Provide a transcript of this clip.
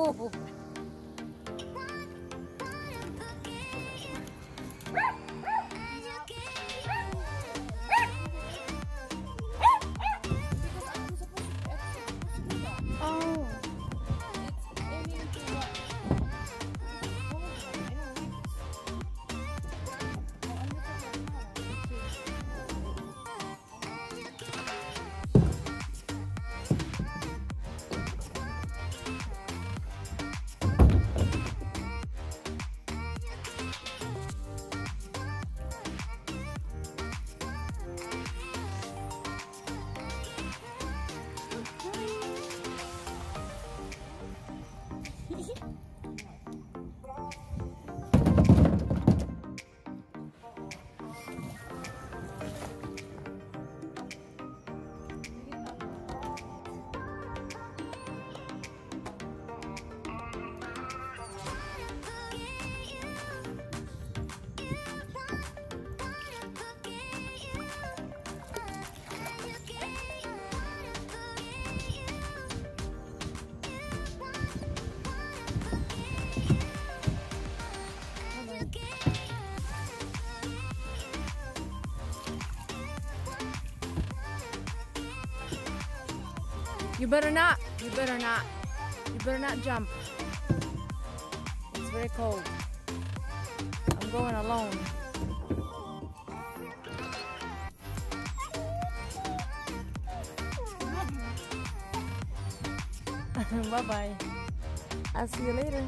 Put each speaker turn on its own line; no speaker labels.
오, 오. You better not. You better not. You better not jump. It's very cold. I'm going alone. bye bye. I'll see you later.